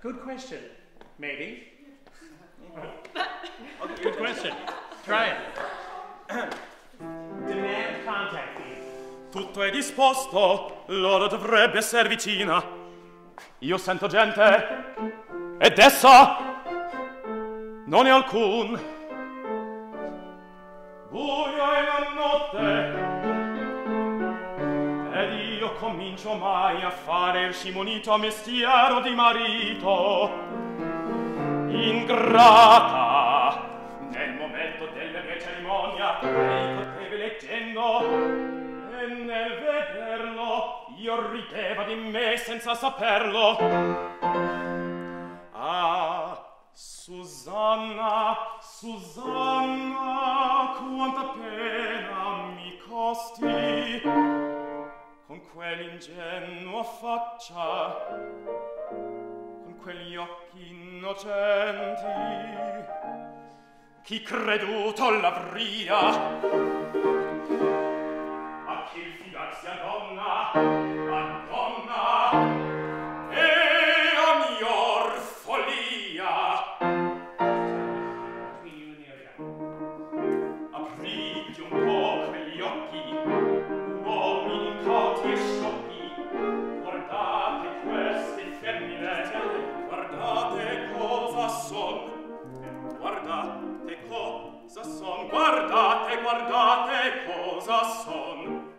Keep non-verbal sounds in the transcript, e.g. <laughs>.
Good question. Maybe. <laughs> okay, good question. Try it. <coughs> Demand contact fee. Tutto è disposto, loro dovrebbe essere vicina. Io sento gente, ed essa non è alcun. Buio io comincio mai a fare il simonito mestiero di marito. Ingrata nel momento della mia cerimonia lei poteva leggendo e nel vederlo io rideva di me senza saperlo. Ah Susanna Susanna quanta pena mi costi con quell'ingenua faccia con quegli occhi innocenti chi creduto l'avria a chi il fidarsi a donna a donna e a miglior follia. Apriti un po' quegli occhi. Sasson, guardate cosa son, guardate, guardate cosa son.